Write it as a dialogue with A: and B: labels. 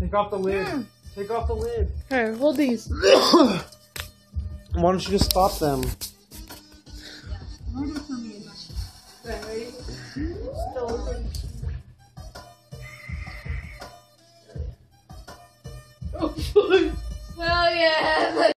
A: Take off the lid.
B: Mm.
A: Take off the lid.
B: Okay, hold these.
A: Why don't you just stop them?
B: Well, yeah.